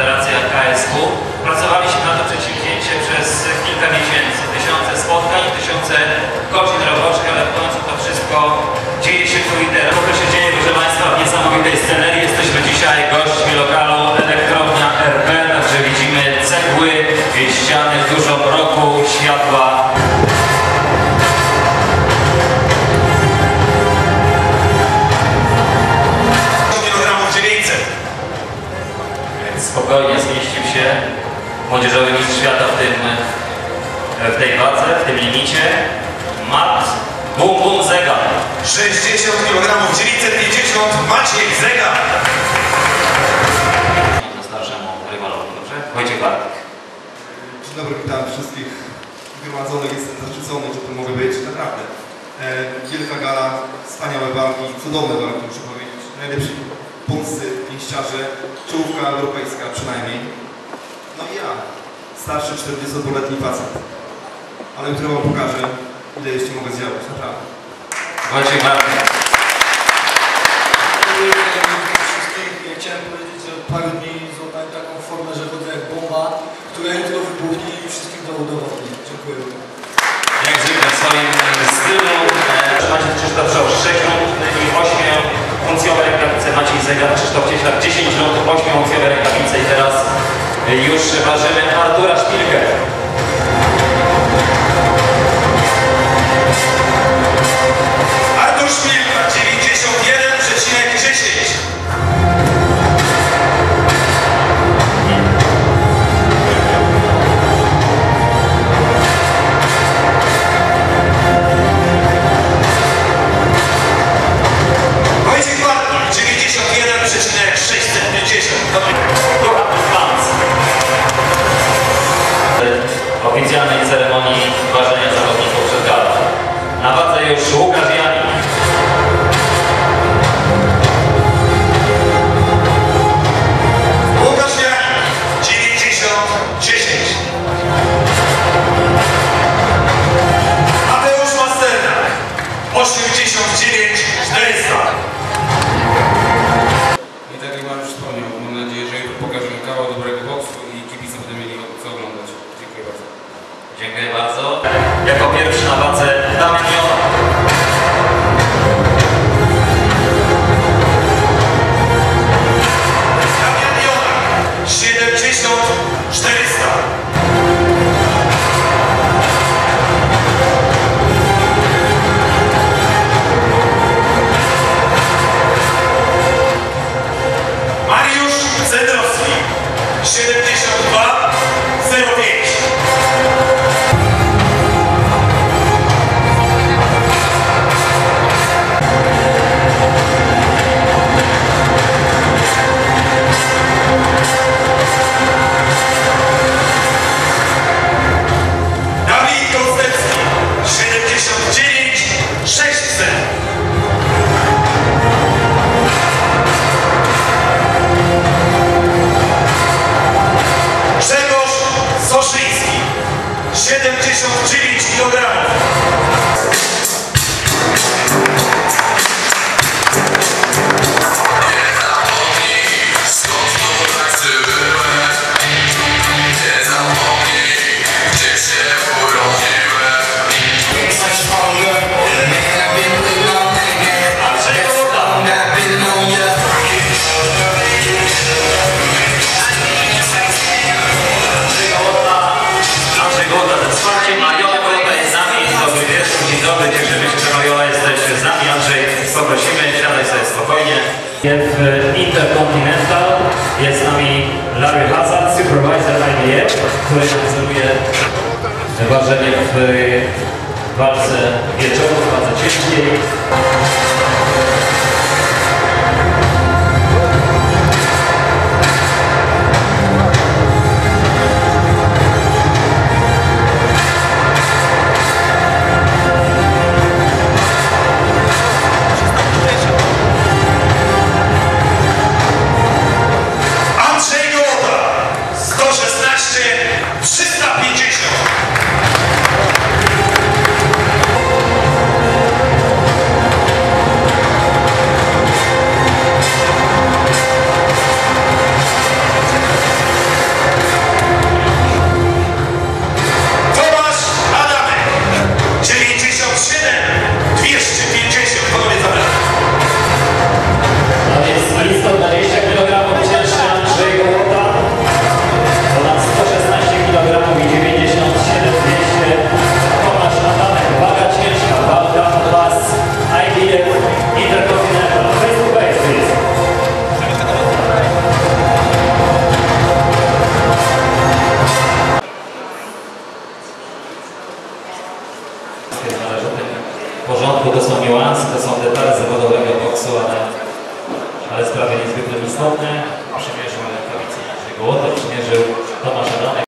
Federacja KSW. Pracowaliśmy na to przedsięwzięcie przez kilka miesięcy. Tysiące spotkań, tysiące godzin roboczych, ale w końcu to wszystko dzieje się tu i teraz. To się dzieje, proszę Państwa, w niesamowitej scenerii. Jesteśmy dzisiaj gośćmi lokalu Elektrownia RP, także widzimy cegły, ściany, dużo mroku, światła. Spokojnie zmieścił się młodzieżowy mistrz świata w, tym, w tej wadze, w tym limicie. Mat Bum Bum Zega. 60 kg 950 Maciej Zega. Na starszemu rywalowi, dobrze? Wojciech Bartek. Dzień dobry, witam wszystkich zgromadzonych. Jestem zaszczycony, że tu mogę być. Naprawdę. E, wielka gala, wspaniałe walki, cudowne walki, muszę powiedzieć. Najlepsi polscy pięściarze, czołówka europejska przynajmniej. No i ja, starszy 40-letni facet. Ale jutro wam pokażę, ile jeszcze mogę zjadać, naprawdę. Wojciech wszystkich. Ja chciałem powiedzieć, że od paru dni złapałem taką formę, że chodzę jak bomba, która jutro wybuchnie i wszystkich to udowodni. Dziękuję. Jak zwykle w swoim stylu. E, Macie Krzysztof Szosz 6 rund i 8 funkcjowe rękawice. Maciej Zegar, Krzysztof Cieślak 10 rund, 8 funkcjowe rękawice i teraz e, już ważymy Artura Szpilkę. 89,400. I tak jak Mariusz wspomniał, mam nadzieję, że jutro pokażemy kawał dobrego boksu i kibice będą mieli co oglądać. Dziękuję bardzo. Dziękuję bardzo. Jako pierwszy na wadze Damian Jona. Damian Jonak 70,400. 79 kg. Spokojnie. W Intercontinental jest z nami Larry Hazard, supervisor IBF, który nadzoruje ważenie w walce wieczoru, w walce ciężkiej. w porządku, to są niuanse, to są detale zawodowego boksu, ale, ale sprawy niezwykle istotne. Przymierzył rękawice Jerzy Gołota, przymierzył